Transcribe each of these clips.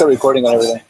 Start recording and everything.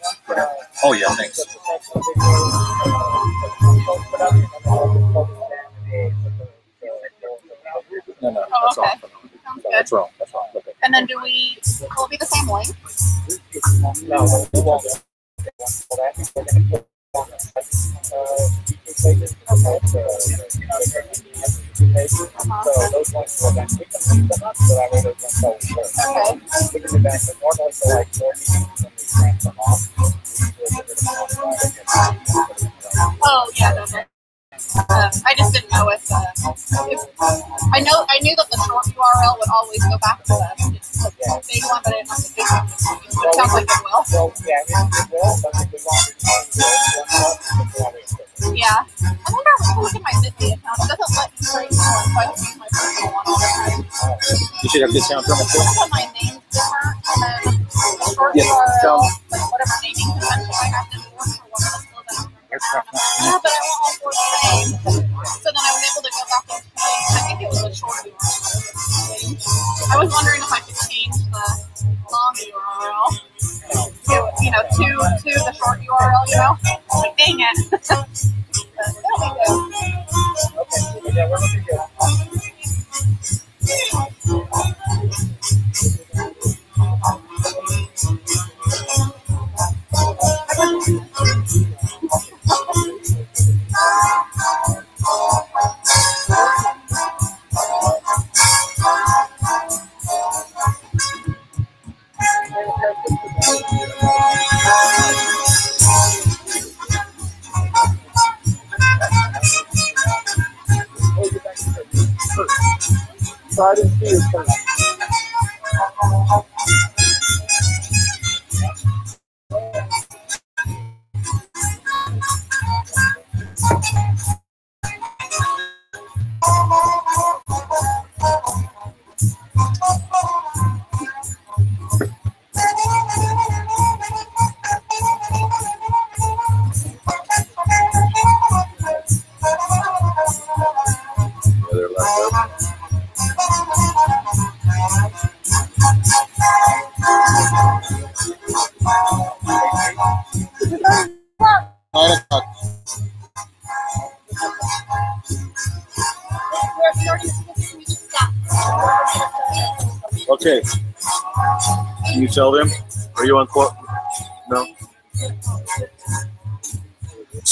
a discount promo too. Yeah. um, I yeah, but I want all four. So then I was able to go back and explain. I think it was a short I was wondering if I could change the long URL to, you know, to to the short URL, you know? Like, dang it. Okay, yeah, we're looking good.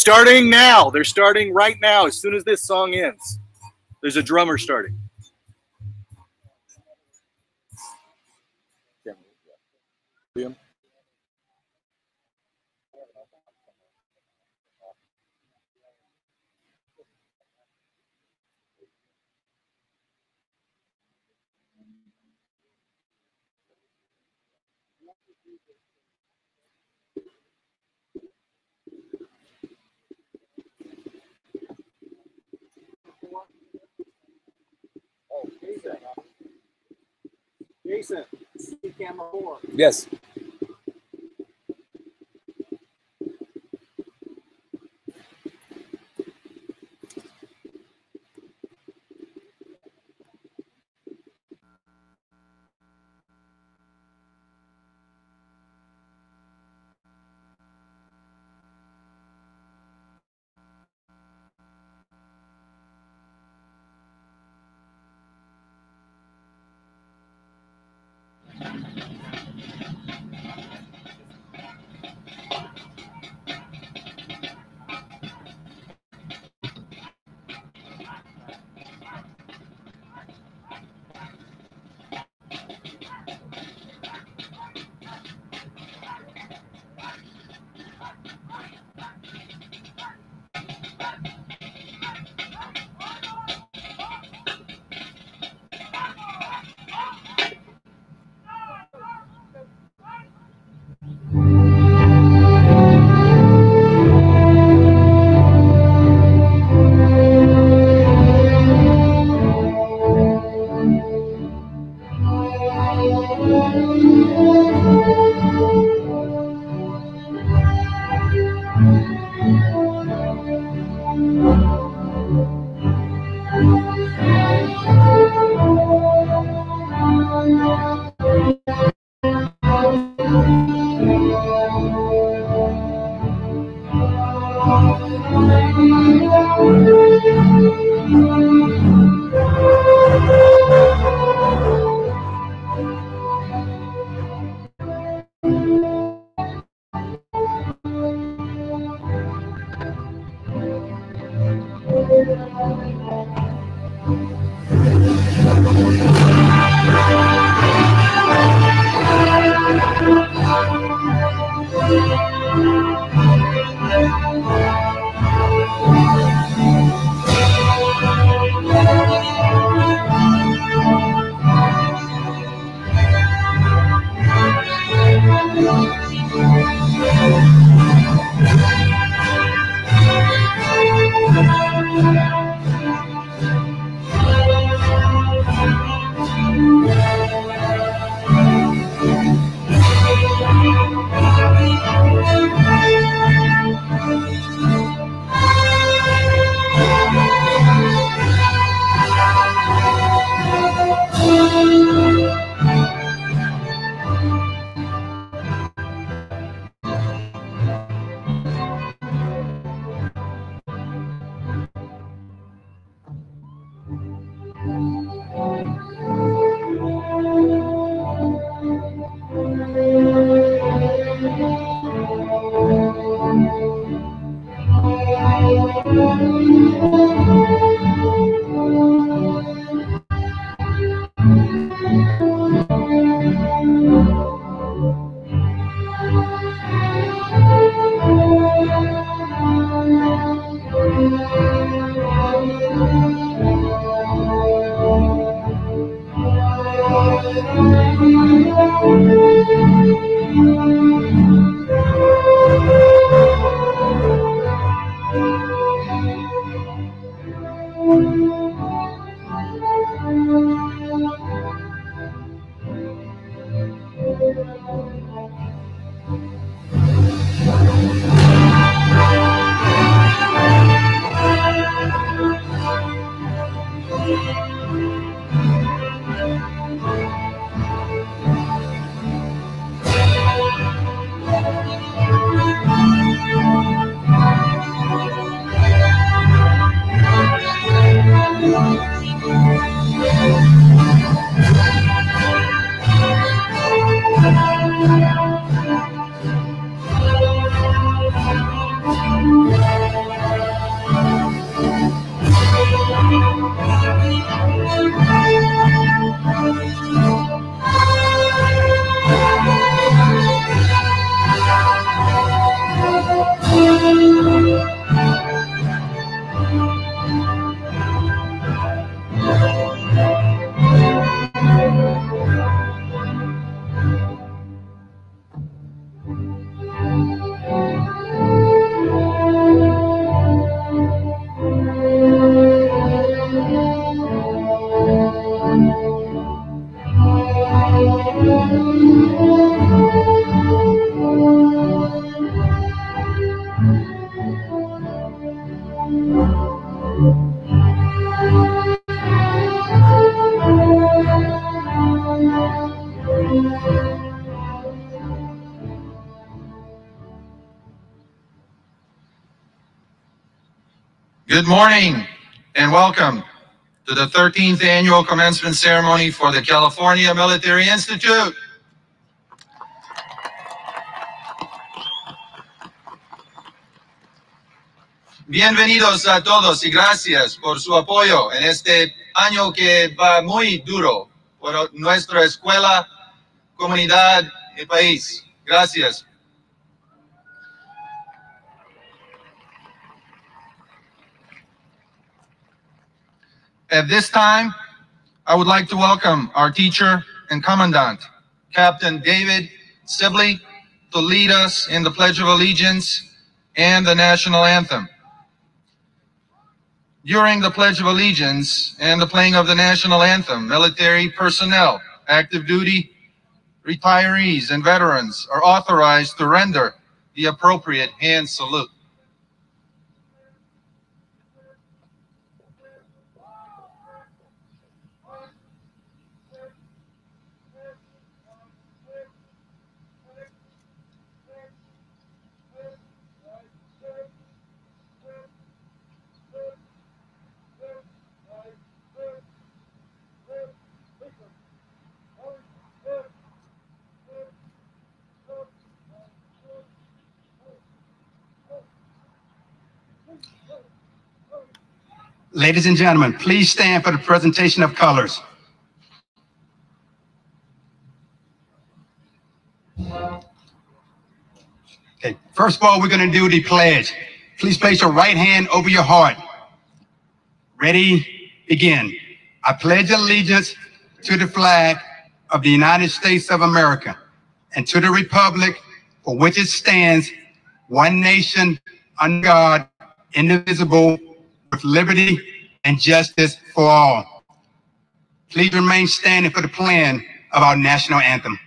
starting now. They're starting right now as soon as this song ends. There's a drummer starting. Jason. See camera four. Yes. Good morning and welcome to the 13th annual commencement ceremony for the California Military Institute. Bienvenidos a todos y gracias por su apoyo en este año que va muy duro por nuestra escuela, comunidad y país. Gracias. At this time, I would like to welcome our teacher and commandant, Captain David Sibley, to lead us in the Pledge of Allegiance and the national anthem. During the Pledge of Allegiance and the playing of the national anthem, military personnel, active duty, retirees, and veterans are authorized to render the appropriate hand salute. Ladies and gentlemen, please stand for the presentation of colors. Okay, first of all, we're going to do the pledge. Please place your right hand over your heart. Ready? Begin. I pledge allegiance to the flag of the United States of America and to the republic for which it stands, one nation, under God, indivisible, with liberty and justice for all. Please remain standing for the plan of our national anthem.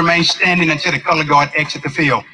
Remain standing until the color guard exit the field.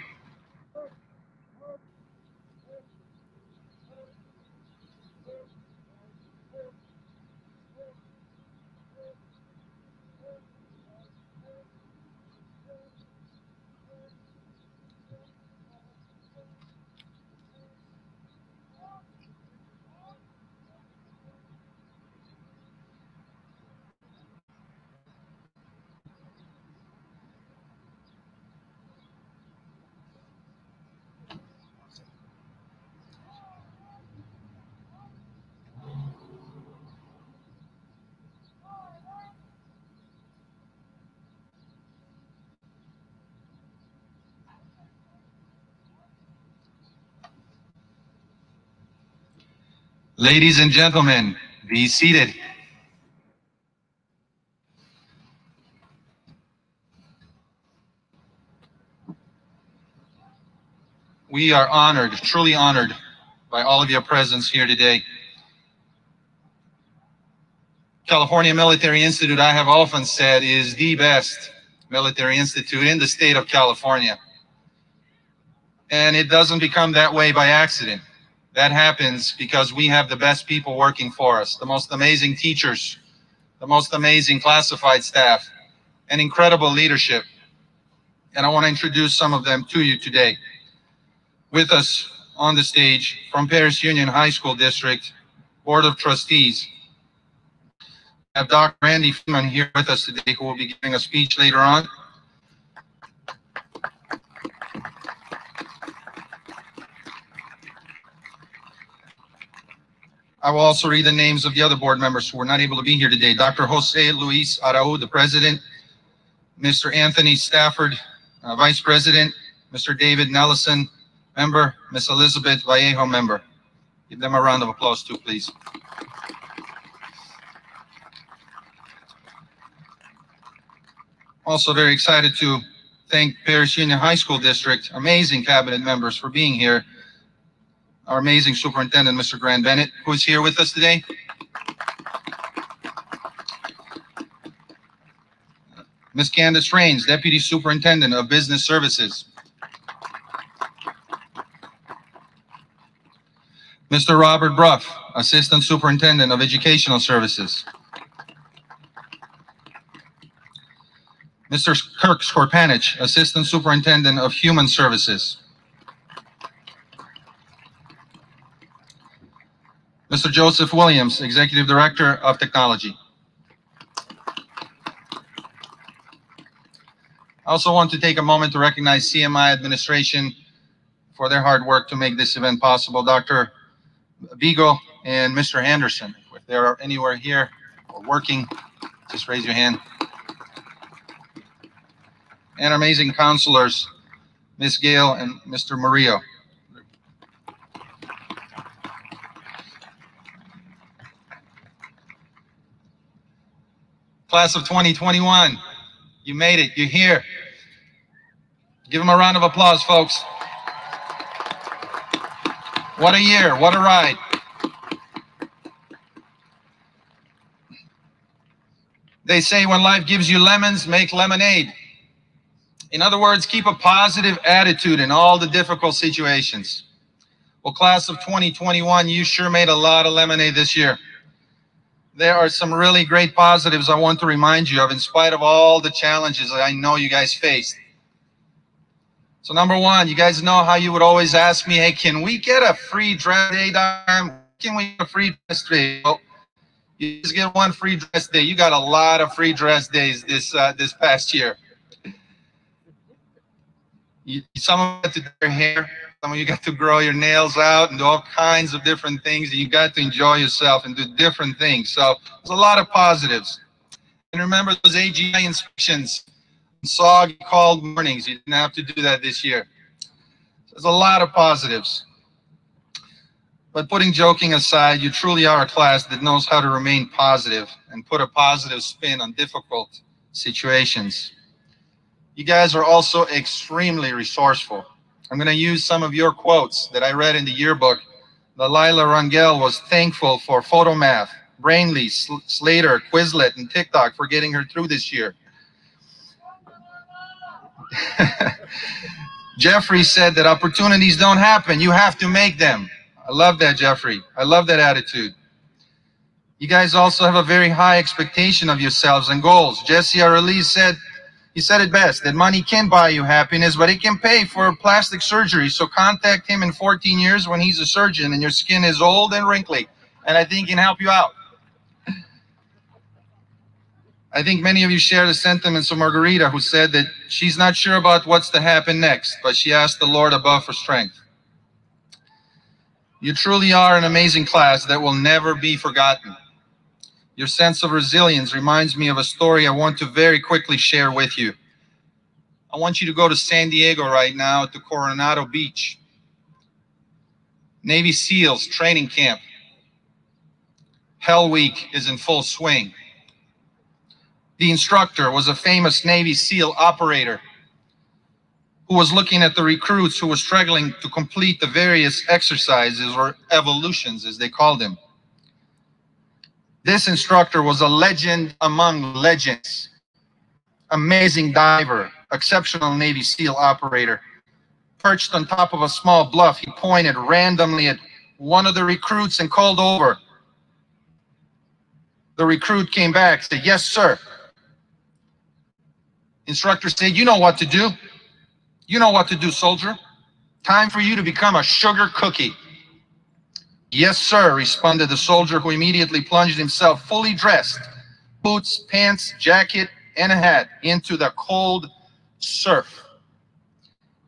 Ladies and gentlemen, be seated. We are honored, truly honored by all of your presence here today. California Military Institute, I have often said, is the best military institute in the state of California. And it doesn't become that way by accident. That happens because we have the best people working for us, the most amazing teachers, the most amazing classified staff, and incredible leadership. and I want to introduce some of them to you today. With us on the stage from Perris Union High School District Board of Trustees. I have Dr. Randy Freeman here with us today who will be giving a speech later on. I will also read the names of the other board members who were not able to be here today. Dr. Jose Luis Arau, the president, Mr. Anthony Stafford, uh, vice president, Mr. David Nellison, member, Ms. Elizabeth Vallejo, member. Give them a round of applause too, please. Also very excited to thank Perris Union High School District, amazing cabinet members for being here. Our amazing superintendent, Mr. Grant Bennett, who is here with us today. Uh, Ms. Candace Rains, Deputy Superintendent of Business Services. Mr. Robert Bruff, Assistant Superintendent of Educational Services. Mr. Kirk Skorpanich, Assistant Superintendent of Human Services. Mr. Joseph Williams, Executive Director of Technology. I also want to take a moment to recognize CMI administration for their hard work to make this event possible. Dr. Vigo and Mr. Anderson, if they are anywhere here or working, just raise your hand. And our amazing counselors, Ms. Gale and Mr. Murillo. Class of 2021, you made it, you're here. Give them a round of applause, folks. What a year, what a ride. They say when life gives you lemons, make lemonade. In other words, keep a positive attitude in all the difficult situations. Well, class of 2021, you sure made a lot of lemonade this year. There are some really great positives I want to remind you of in spite of all the challenges that I know you guys faced. So number one, you guys know how you would always ask me, hey, can we get a free dress day? Can we get a free dress day? Well, you just get one free dress day. You got a lot of free dress days this uh, this past year. You, some of to your hair, you got to grow your nails out and do all kinds of different things, and you got to enjoy yourself and do different things. So there's a lot of positives. And remember those AGI inspections, soggy, called mornings. You didn't have to do that this year. There's a lot of positives. But putting joking aside, you truly are a class that knows how to remain positive and put a positive spin on difficult situations. You guys are also extremely resourceful. I'm going to use some of your quotes that I read in the yearbook. Delilah Rangel was thankful for Photomath, Brainly, Sl Slader, Quizlet, and TikTok for getting her through this year. Jeffrey said that opportunities don't happen. You have to make them. I love that, Jeffrey. I love that attitude. You guys also have a very high expectation of yourselves and goals. Jesse Arelise said, he said it best, that money can buy you happiness, but it can pay for plastic surgery. So contact him in 14 years when he's a surgeon and your skin is old and wrinkly. And I think he can help you out. I think many of you share the sentiments of Margarita, who said that she's not sure about what's to happen next, but she asked the Lord above for strength. You truly are an amazing class that will never be forgotten. Your sense of resilience reminds me of a story I want to very quickly share with you. I want you to go to San Diego right now to Coronado Beach. Navy SEALs training camp. Hell Week is in full swing. The instructor was a famous Navy SEAL operator who was looking at the recruits who were struggling to complete the various exercises or evolutions, as they called them. This instructor was a legend among legends. Amazing diver, exceptional Navy SEAL operator. Perched on top of a small bluff, he pointed randomly at one of the recruits and called over. The recruit came back, said, yes, sir. Instructor said, you know what to do. You know what to do, soldier. Time for you to become a sugar cookie. Yes, sir, responded the soldier, who immediately plunged himself, fully dressed, boots, pants, jacket, and a hat, into the cold surf.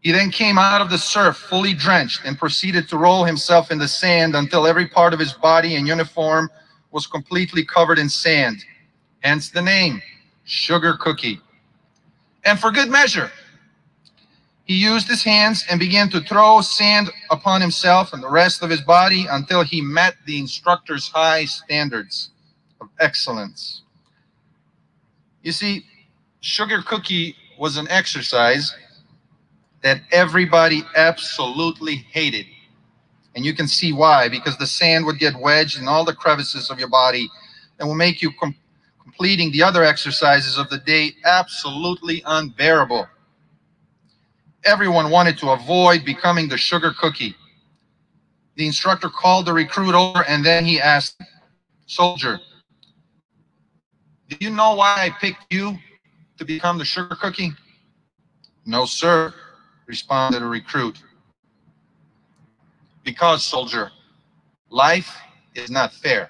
He then came out of the surf fully drenched and proceeded to roll himself in the sand until every part of his body and uniform was completely covered in sand. Hence the name, Sugar Cookie. And for good measure, he used his hands and began to throw sand upon himself and the rest of his body until he met the instructor's high standards of excellence. You see, Sugar Cookie was an exercise that everybody absolutely hated. And you can see why, because the sand would get wedged in all the crevices of your body and will make you com completing the other exercises of the day absolutely unbearable. Everyone wanted to avoid becoming the sugar cookie. The instructor called the recruit over and then he asked, Soldier, do you know why I picked you to become the sugar cookie? No, sir, responded a recruit. Because, soldier, life is not fair.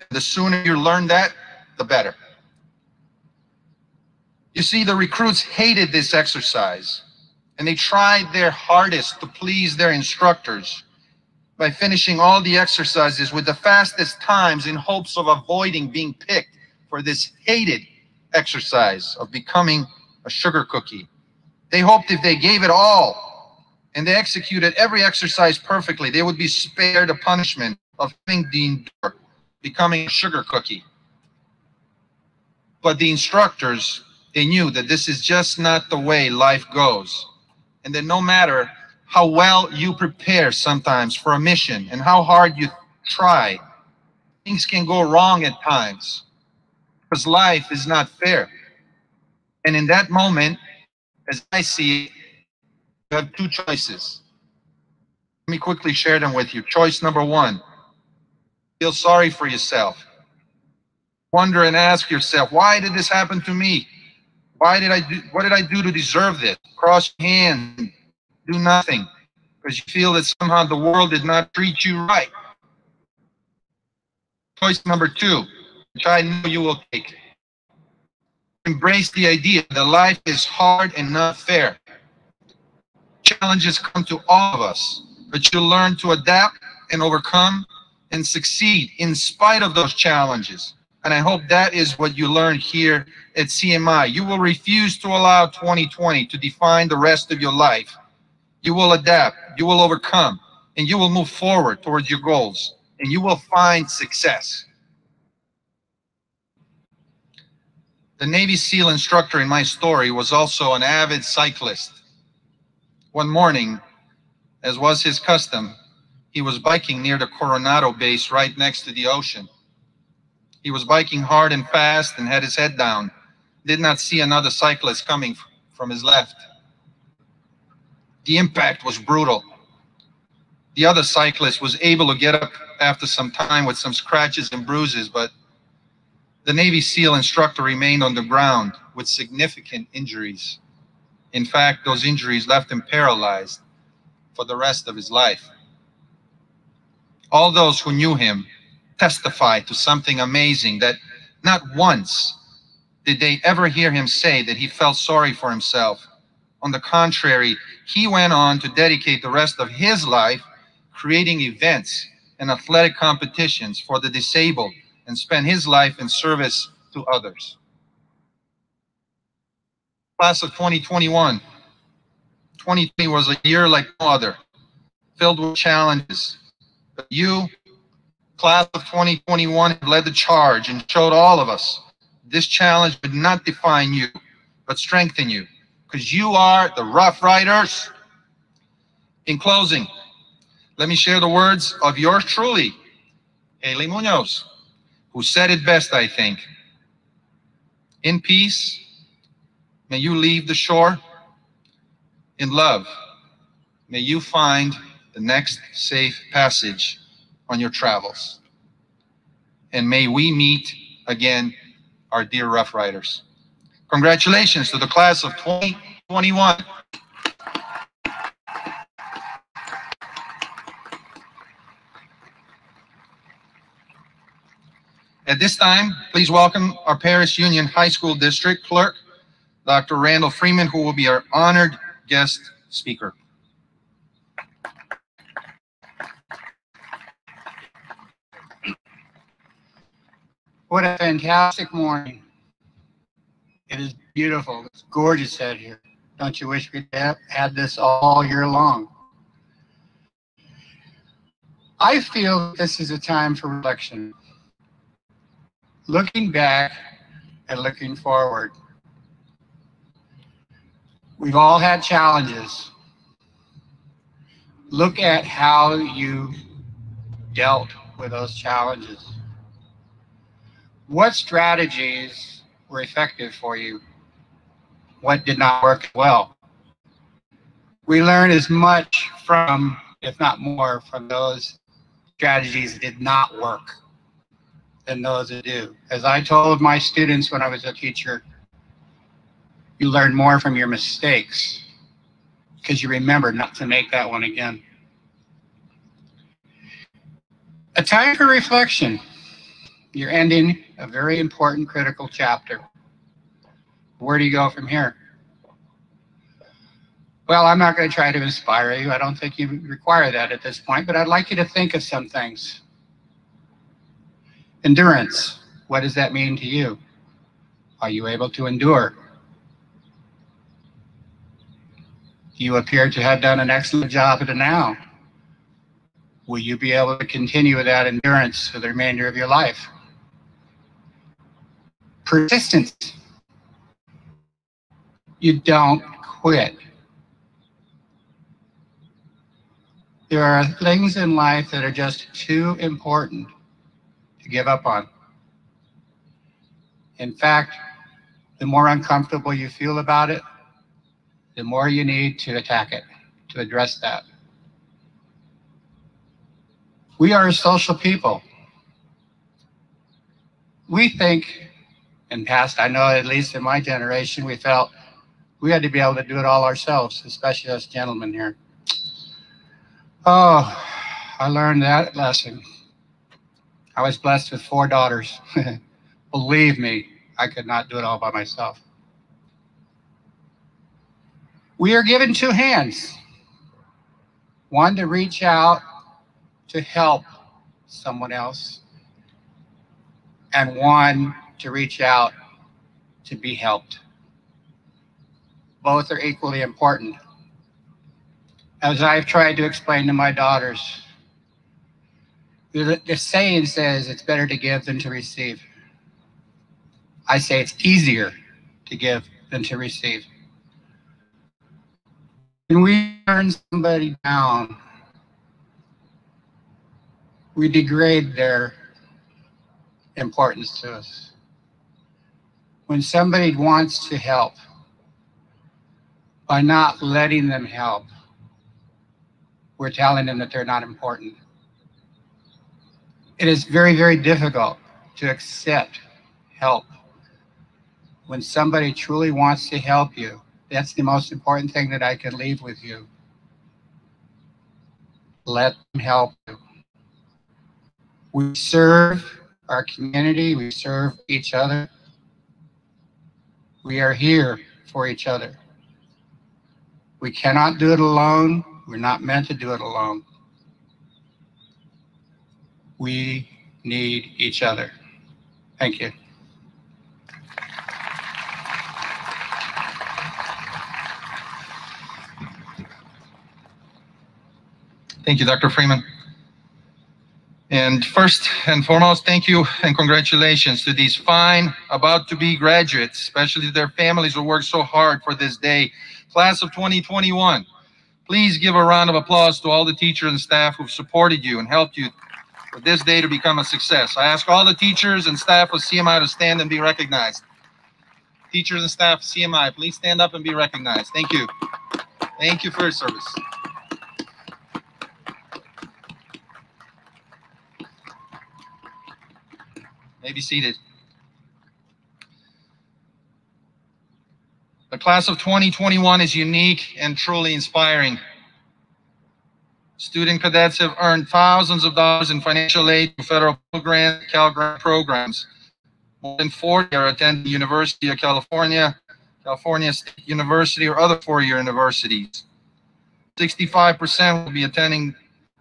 And the sooner you learn that, the better. You see, the recruits hated this exercise, and they tried their hardest to please their instructors by finishing all the exercises with the fastest times in hopes of avoiding being picked for this hated exercise of becoming a sugar cookie. They hoped if they gave it all and they executed every exercise perfectly, they would be spared the punishment of having the endure, becoming a sugar cookie. But the instructors, they knew that this is just not the way life goes. And that no matter how well you prepare sometimes for a mission and how hard you try, things can go wrong at times because life is not fair. And in that moment, as I see it, you have two choices. Let me quickly share them with you. Choice number one, feel sorry for yourself. Wonder and ask yourself, why did this happen to me? Why did I do, what did I do to deserve this? Cross your hands, do nothing, because you feel that somehow the world did not treat you right. Choice number two, which I know you will take embrace the idea that life is hard and not fair. Challenges come to all of us, but you learn to adapt and overcome and succeed in spite of those challenges. And I hope that is what you learn here at CMI. You will refuse to allow 2020 to define the rest of your life. You will adapt, you will overcome, and you will move forward towards your goals, and you will find success. The Navy SEAL instructor in my story was also an avid cyclist. One morning, as was his custom, he was biking near the Coronado base right next to the ocean. He was biking hard and fast and had his head down, did not see another cyclist coming from his left. The impact was brutal. The other cyclist was able to get up after some time with some scratches and bruises, but the Navy SEAL instructor remained on the ground with significant injuries. In fact, those injuries left him paralyzed for the rest of his life. All those who knew him testified to something amazing that not once did they ever hear him say that he felt sorry for himself. On the contrary, he went on to dedicate the rest of his life creating events and athletic competitions for the disabled and spend his life in service to others. Class of 2021. 2020 was a year like no other, filled with challenges. But you, class of 2021, led the charge and showed all of us this challenge would not define you, but strengthen you, because you are the Rough Riders. In closing, let me share the words of yours truly, Haley Munoz who said it best, I think. In peace, may you leave the shore. In love, may you find the next safe passage on your travels. And may we meet again, our dear Rough Riders. Congratulations to the class of 2021. At this time, please welcome our Perris Union High School District Clerk, Dr. Randall Freeman, who will be our honored guest speaker. What a fantastic morning. It is beautiful. It's gorgeous out here. Don't you wish have had this all year long? I feel this is a time for reflection. Looking back and looking forward. We've all had challenges. Look at how you dealt with those challenges. What strategies were effective for you? What did not work well? We learn as much from, if not more, from those strategies that did not work than those that do. As I told my students when I was a teacher, you learn more from your mistakes because you remember not to make that one again. A time for reflection. You're ending a very important, critical chapter. Where do you go from here? Well, I'm not going to try to inspire you. I don't think you require that at this point, but I'd like you to think of some things. Endurance. What does that mean to you? Are you able to endure? You appear to have done an excellent job at it now. Will you be able to continue with that endurance for the remainder of your life? Persistence. You don't quit. There are things in life that are just too important to give up on. In fact, the more uncomfortable you feel about it, the more you need to attack it, to address that. We are social people. We think in past, I know at least in my generation, we felt we had to be able to do it all ourselves, especially us gentlemen here. Oh, I learned that lesson. I was blessed with four daughters. Believe me, I could not do it all by myself. We are given two hands one to reach out to help someone else, and one to reach out to be helped. Both are equally important. As I've tried to explain to my daughters, the, the saying says it's better to give than to receive. I say it's easier to give than to receive. When we turn somebody down, we degrade their importance to us. When somebody wants to help, by not letting them help, we're telling them that they're not important. It is very, very difficult to accept help. When somebody truly wants to help you, that's the most important thing that I can leave with you. Let them help you. We serve our community, we serve each other. We are here for each other. We cannot do it alone. We're not meant to do it alone. We need each other. Thank you. Thank you, Dr. Freeman. And first and foremost, thank you and congratulations to these fine, about to be graduates, especially their families who worked so hard for this day. Class of 2021, please give a round of applause to all the teachers and staff who've supported you and helped you for this day to become a success. I ask all the teachers and staff of CMI to stand and be recognized. Teachers and staff of CMI, please stand up and be recognized. Thank you. Thank you for your service. May be seated. The class of 2021 is unique and truly inspiring. Student cadets have earned thousands of dollars in financial aid through federal Grant, Cal Grant programs. More than 40 are attending the University of California, California State University, or other four-year universities. 65% will be attending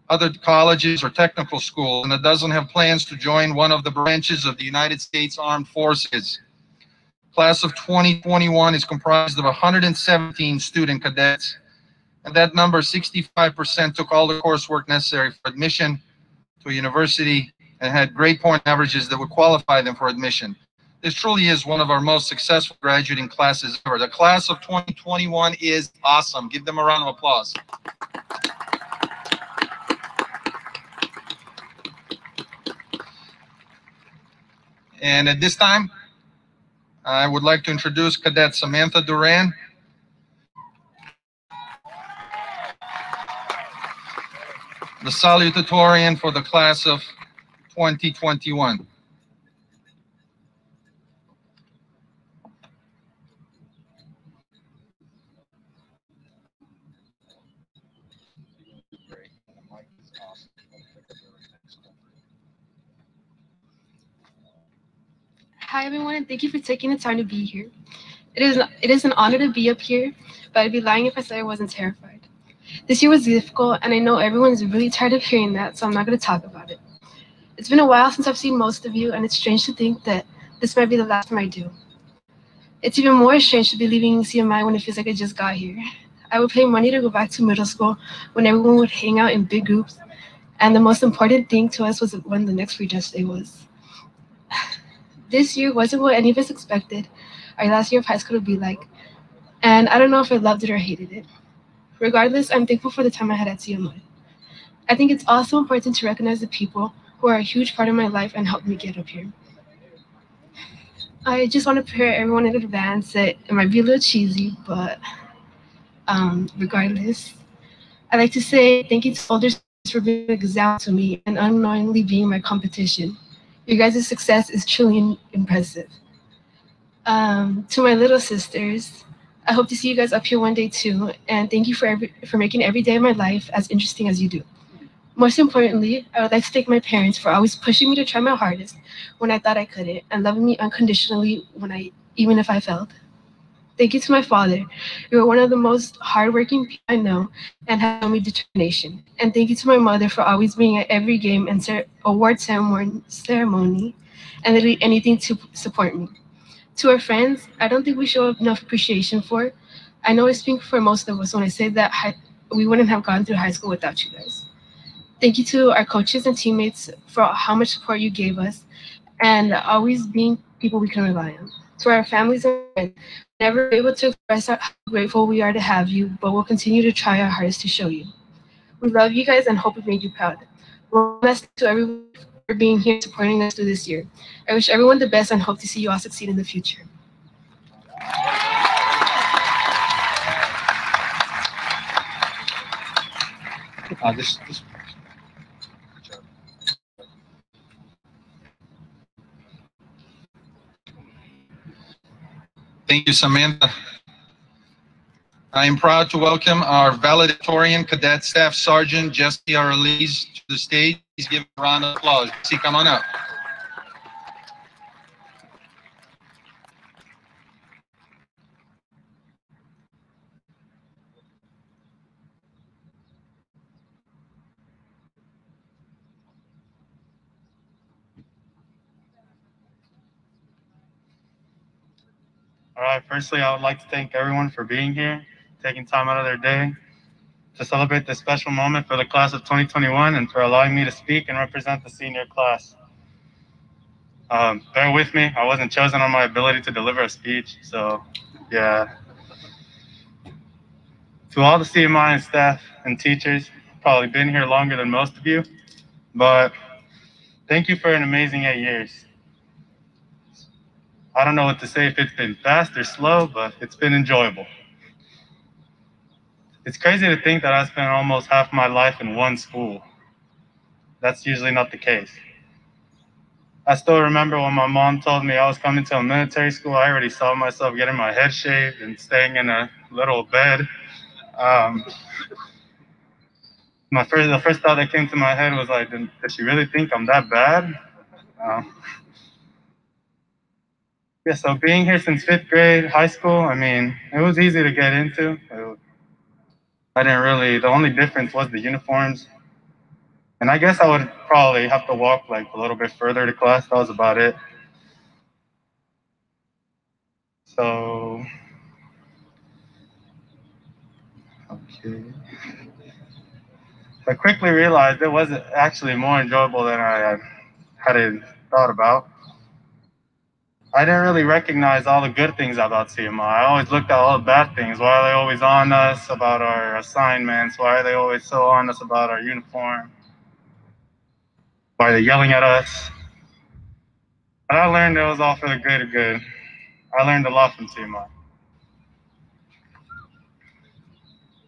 other colleges or technical schools, and that doesn't have plans to join one of the branches of the United States Armed Forces. Class of 2021 is comprised of 117 student cadets, and that number, 65%, took all the coursework necessary for admission to a university and had grade point averages that would qualify them for admission. This truly is one of our most successful graduating classes ever. The class of 2021 is awesome. Give them a round of applause. And at this time, I would like to introduce Cadet Samantha Duran. The salutatorian for the class of 2021. Hi everyone, and thank you for taking the time to be here. It is it is an honor to be up here, but I'd be lying if I said I wasn't terrified. This year was difficult, and I know everyone's really tired of hearing that, so I'm not going to talk about it. It's been a while since I've seen most of you, and it's strange to think that this might be the last time I do. It's even more strange to be leaving CMI when it feels like I just got here. I would pay money to go back to middle school when everyone would hang out in big groups, and the most important thing to us was when the next free day was. This year wasn't what any of us expected our last year of high school would be like. And I don't know if I loved it or hated it. Regardless, I'm thankful for the time I had at CMI. I think it's also important to recognize the people who are a huge part of my life and helped me get up here. I just want to prepare everyone in advance that it might be a little cheesy, but um, regardless, I'd like to say thank you to older for being an example to me and unknowingly being my competition. Your guys' success is truly impressive. Um, to my little sisters, I hope to see you guys up here one day too, and thank you for every, for making every day of my life as interesting as you do. Most importantly, I would like to thank my parents for always pushing me to try my hardest when I thought I couldn't, and loving me unconditionally when I even if I failed. Thank you to my father. You are one of the most hardworking people I know and have shown me determination. And thank you to my mother for always being at every game and cer- award ceremony, and anything to support me. To our friends, I don't think we show enough appreciation for. I know I speak for most of us when I say that hi- we wouldn't have gone through high school without you guys. Thank you to our coaches and teammates for how much support you gave us and always being people we can rely on. To our families and friends, never able to express how grateful we are to have you, but we'll continue to try our hardest to show you. We love you guys and hope we made you proud. One to everyone for being here supporting us through this year. I wish everyone the best and hope to see you all succeed in the future. Uh, this, this. Thank you, Samantha. I am proud to welcome our valedictorian cadet staff sergeant Jesse Arliz to the stage. Give a round of applause. Jesse, come on up. Firstly, I would like to thank everyone for being here, taking time out of their day to celebrate this special moment for the class of 2021 and for allowing me to speak and represent the senior class. Um, bear with me, I wasn't chosen on my ability to deliver a speech, so yeah. To all the CMI and staff and teachers, probably been here longer than most of you, but thank you for an amazing eight years. I don't know what to say if it's been fast or slow, but it's been enjoyable. It's crazy to think that I spent almost half my life in one school. That's usually not the case. I still remember when my mom told me I was coming to a military school. I already saw myself getting my head shaved and staying in a little bed. Um, my first, the first thought that came to my head was like, "Did does she really think I'm that bad?" Um, yeah. So being here since fifth grade, high school, I mean, it was easy to get into. I didn't really. The only difference was the uniforms. And I guess I would probably have to walk like a little bit further to class. That was about it. So, okay. I quickly realized it was actually more enjoyable than I had thought about. I didn't really recognize all the good things about CMI. I always looked at all the bad things. Why are they always on us about our assignments? Why are they always so on us about our uniform? Why are they yelling at us? But I learned it was all for the greater good. I learned a lot from CMI.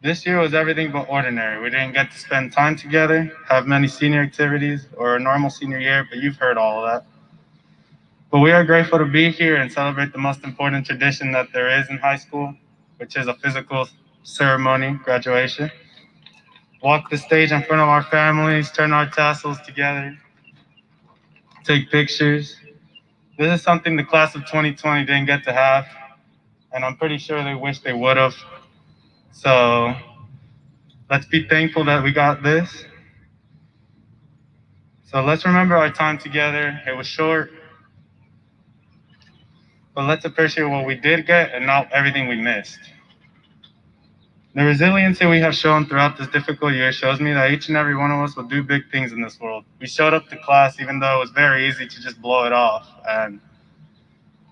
This year was everything but ordinary. We didn't get to spend time together, have many senior activities, or a normal senior year, but you've heard all of that. But we are grateful to be here and celebrate the most important tradition that there is in high school, which is a physical ceremony, graduation. Walk the stage in front of our families, turn our tassels together, take pictures. This is something the class of 2020 didn't get to have, and I'm pretty sure they wish they would have. So let's be thankful that we got this. So let's remember our time together. It was short, but let's appreciate what we did get and not everything we missed. The resiliency we have shown throughout this difficult year shows me that each and every one of us will do big things in this world. We showed up to class even though it was very easy to just blow it off and,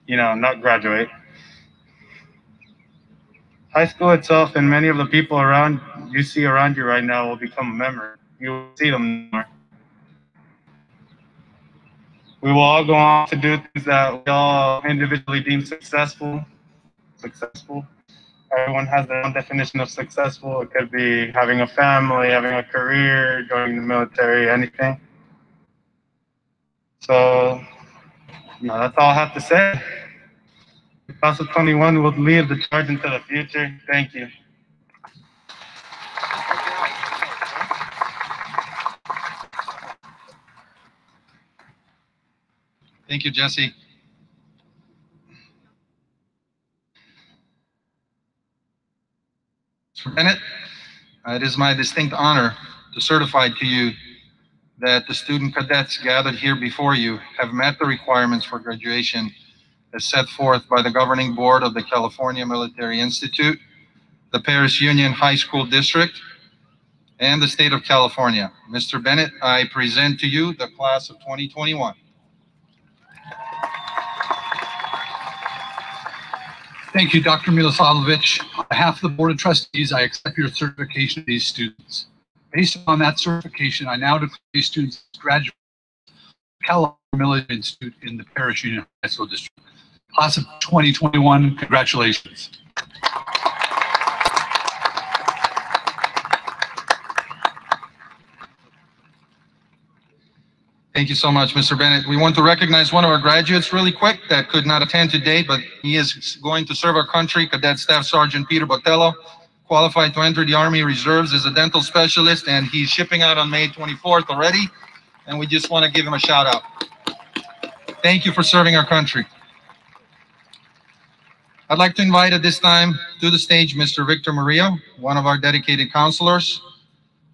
you know, not graduate. High school itself and many of the people around you see around you right now will become a memory. You will see them more. We will all go on to do things that we all individually deem successful. Successful. Everyone has their own definition of successful. It could be having a family, having a career, joining the military, anything. So, that's all I have to say. Of 21 will lead the charge into the future. Thank you. Thank you, Jesse. Mr. Bennett, uh, it is my distinct honor to certify to you that the student cadets gathered here before you have met the requirements for graduation as set forth by the governing board of the California Military Institute, the Perris Union High School District, and the state of California. Mr. Bennett, I present to you the class of 2021. Thank you, Dr. Milosavljevic. On behalf of the Board of Trustees, I accept your certification of these students. Based on that certification, I now declare these students graduates California Military Institute in the Perris Union High School District. Class of 2021, congratulations. Thank you so much, Mr. Bennett. We want to recognize one of our graduates really quick that could not attend today, but he is going to serve our country, Cadet Staff Sergeant Peter Botello, qualified to enter the Army Reserves as a dental specialist, and he's shipping out on May 24th already, and we just want to give him a shout out. Thank you for serving our country. I'd like to invite at this time to the stage Mr. Victor Maria, one of our dedicated counselors,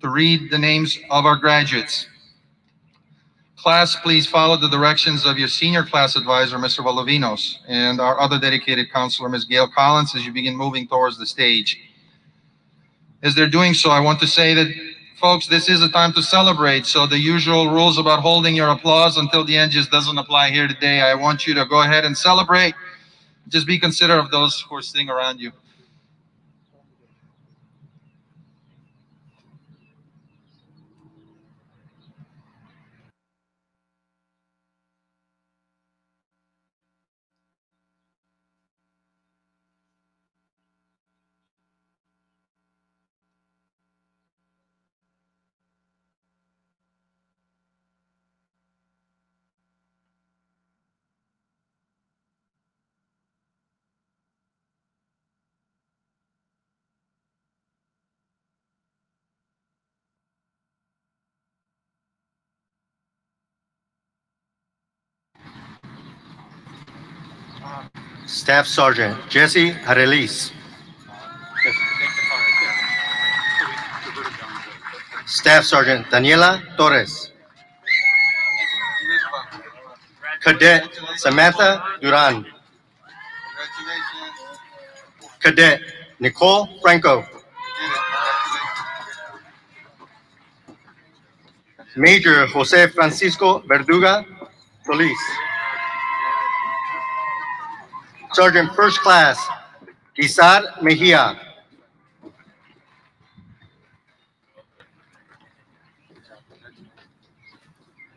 to read the names of our graduates. Class, please follow the directions of your senior class advisor, Mr. Volovinos, and our other dedicated counselor, Ms. Gail Collins, as you begin moving towards the stage. As they're doing so, I want to say that, folks, this is a time to celebrate, so the usual rules about holding your applause until the end just doesn't apply here today. I want you to go ahead and celebrate. Just be considerate of those who are sitting around you. Staff Sergeant Jesse Arelis. Staff Sergeant Daniela Torres. Cadet Samantha Duran. Cadet Nicole Franco. Major Jose Francisco Verdugo Solis. Sergeant First Class Guisar Mejia.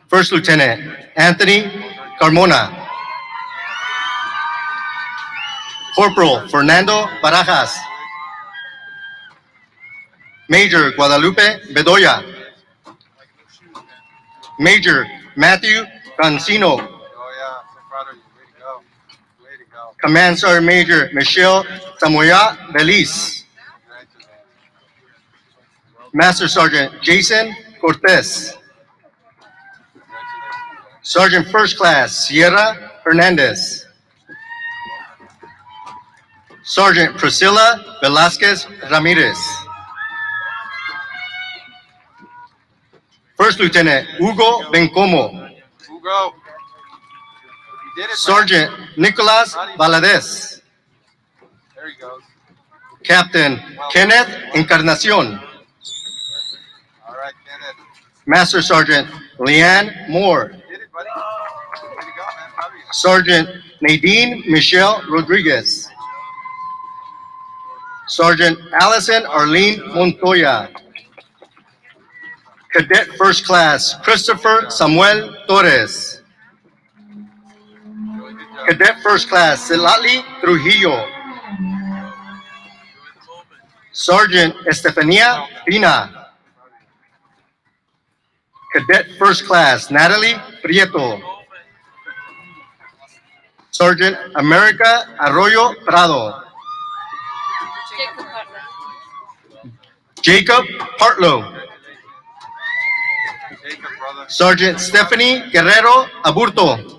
First Lieutenant Anthony Carmona. Corporal Fernando Barajas. Major Guadalupe Bedoya. Major Matthew Cancino. Command Sergeant Major Michelle Samoya Beliz. Master Sergeant Jason Cortez. Sergeant First Class Sierra Hernandez. Sergeant Priscilla Velasquez Ramirez. First Lieutenant Hugo Bencomo. Hugo. You did it, man. Sergeant Nicolas Valadez. There he goes. Captain Kenneth Encarnacion. All right, Kenneth. Master Sergeant Leanne Moore. Did it, buddy. Way to go, man. Proud of you. Sergeant Nadine Michelle Rodriguez. Sergeant Allison Arlene Montoya. Cadet First Class Christopher Samuel Torres. Cadet First Class Silali Trujillo. Sergeant Estefania Pina. Cadet First Class Natalie Prieto. Sergeant America Arroyo Prado. Jacob Partlow. Sergeant Stephanie Guerrero Aburto.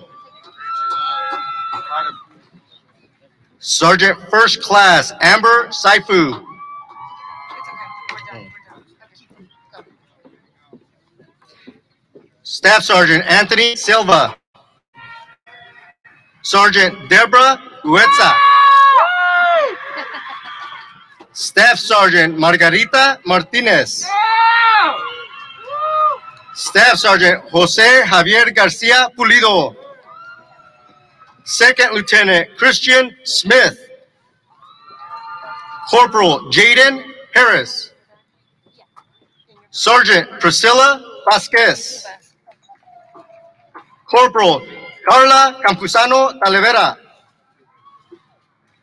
Sergeant First Class Amber Saifu. Staff Sergeant Anthony Silva. Sergeant Deborah Huetza. Staff Sergeant Margarita Martinez. Staff Sergeant Jose Javier Garcia Pulido. Second Lieutenant Christian Smith. Corporal Jaden Harris. Sergeant Priscilla Vasquez. Corporal Carla Campuzano Talavera.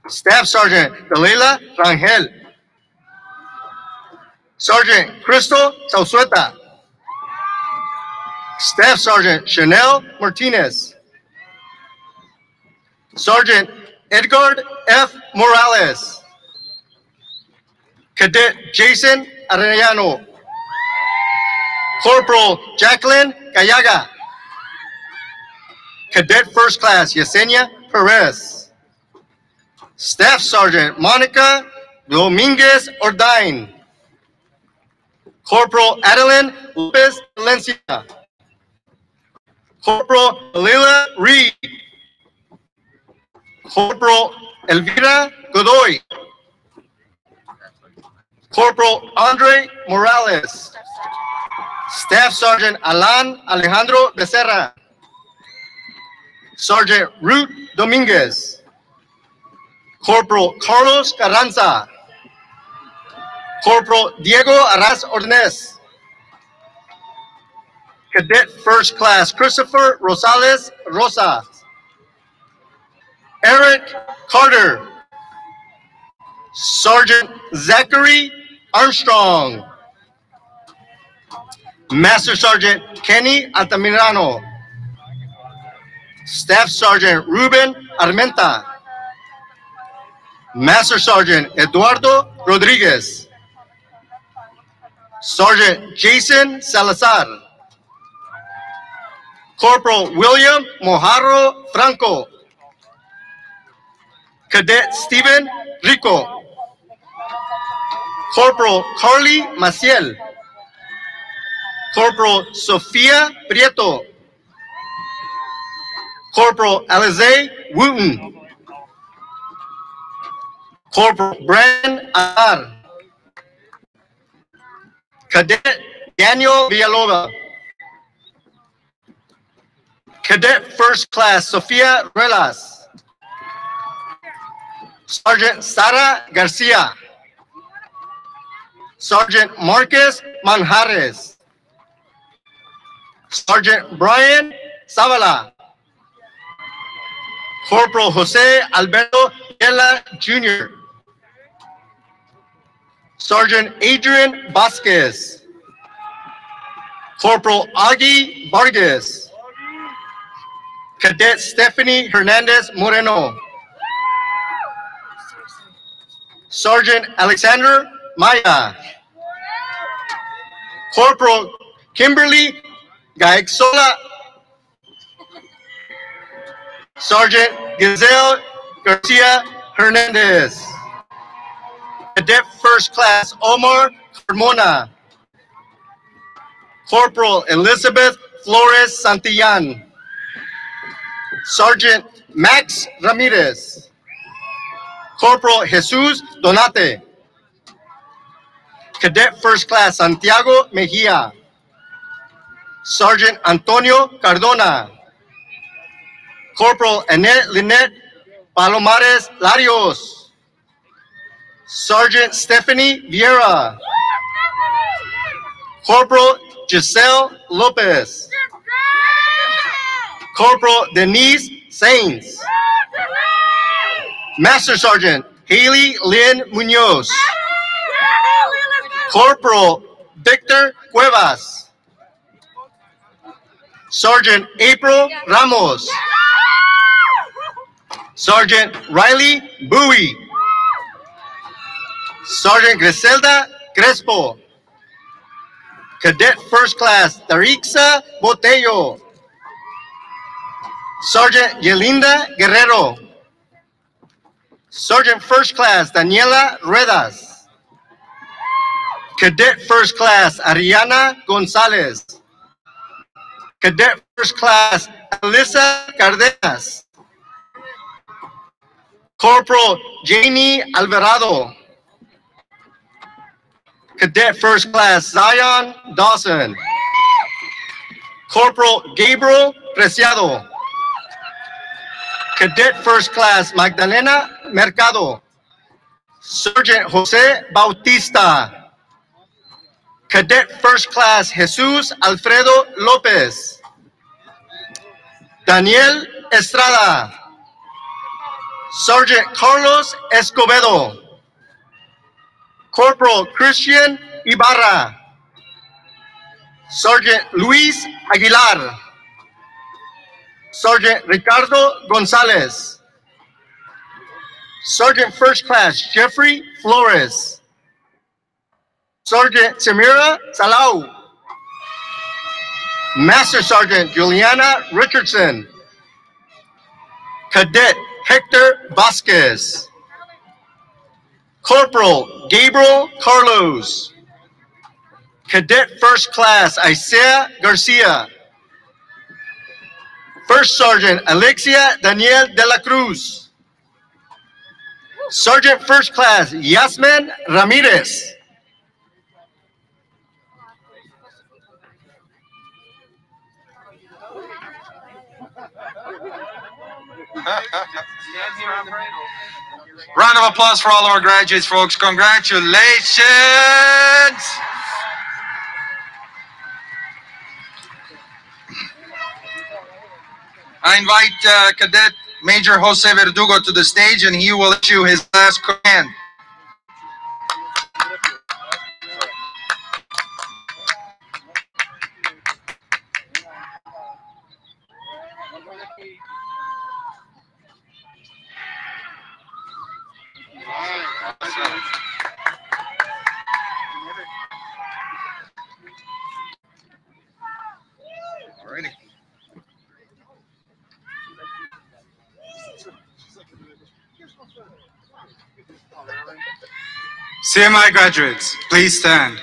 Staff Sergeant Dalila Rangel. Sergeant Crystal Sausueta. Staff Sergeant Chanel Martinez. Sergeant Edgar F. Morales. Cadet Jason Arellano. Corporal Jacqueline Gallaga. Cadet First Class Yesenia Perez. Staff Sergeant Monica Dominguez Ordain. Corporal Adeline Lopez Valencia. Corporal Lila Reed. Corporal Elvira Godoy. Corporal Andre Morales. Staff Sergeant Alan Alejandro Becerra. Sergeant Ruth Dominguez. Corporal Carlos Carranza. Corporal Diego Arras Ornez. Cadet First Class Christopher Rosales Rosa. Eric Carter. Sergeant Zachary Armstrong. Master Sergeant Kenny Altamirano. Staff Sergeant Ruben Armenta. Master Sergeant Eduardo Rodriguez. Sergeant Jason Salazar. Corporal William Mojarro Franco. Cadet Stephen Rico. Corporal Carly Maciel. Corporal Sofia Prieto. Corporal Alize Wooten. Corporal Brandon Ar. Cadet Daniel Villalobos. Cadet First Class Sofia Relas. Sergeant Sara Garcia. Sergeant Marcus Manjares. Sergeant Brian Zavala. Corporal Jose Alberto Yela Jr. Sergeant Adrian Vasquez. Corporal Augie Vargas. Cadet Stephanie Hernandez Moreno. Sergeant Alexander Maya. Corporal Kimberly Gaixola. Sergeant Gazelle Garcia Hernandez. Cadet First Class Omar Carmona. Corporal Elizabeth Flores Santillan. Sergeant Max Ramirez. Corporal Jesus Donate. Cadet First Class Santiago Mejia. Sergeant Antonio Cardona. Corporal Annette Lynette Palomares Larios. Sergeant Stephanie Vieira. Corporal Giselle Lopez. Corporal Denise Sainz. Master Sergeant Haley Lynn Munoz. Corporal Victor Cuevas. Sergeant April Ramos. Sergeant Riley Bowie. Sergeant Griselda Crespo. Cadet First Class Tarixa Botello. Sergeant Yelinda Guerrero. Sergeant First Class Daniela Redas. Cadet First Class Ariana Gonzalez. Cadet First Class Alyssa Cardenas. Corporal Jamie Alvarado. Cadet First Class Zion Dawson. Corporal Gabriel Preciado. Cadet First Class Magdalena Mercado. Sergeant Jose Bautista. Cadet First Class Jesus Alfredo Lopez. Daniel Estrada. Sergeant Carlos Escobedo. Corporal Christian Ibarra. Sergeant Luis Aguilar. Sergeant Ricardo Gonzalez. Sergeant First Class Jeffrey Flores. Sergeant Samira Salau. Master Sergeant Juliana Richardson. Cadet Hector Vasquez. Corporal Gabriel Carlos. Cadet First Class Isaiah Garcia. First Sergeant Alexia Daniel de la Cruz. Sergeant First Class Yasmin Ramirez. Round of applause for all our graduates, folks. Congratulations! I invite uh, Cadet Major Jose Verdugo to the stage and he will issue his last command. CMI graduates, please stand.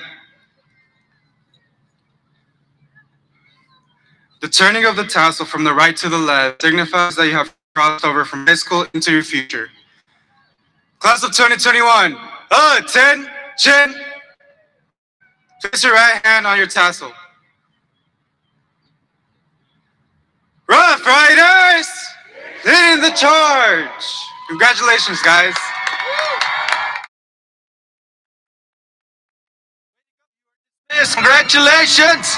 The turning of the tassel from the right to the left signifies that you have crossed over from high school into your future. Class of 2021, uh, attention! Place your right hand on your tassel. Rough Riders, leading the charge. Congratulations, guys. Congratulations.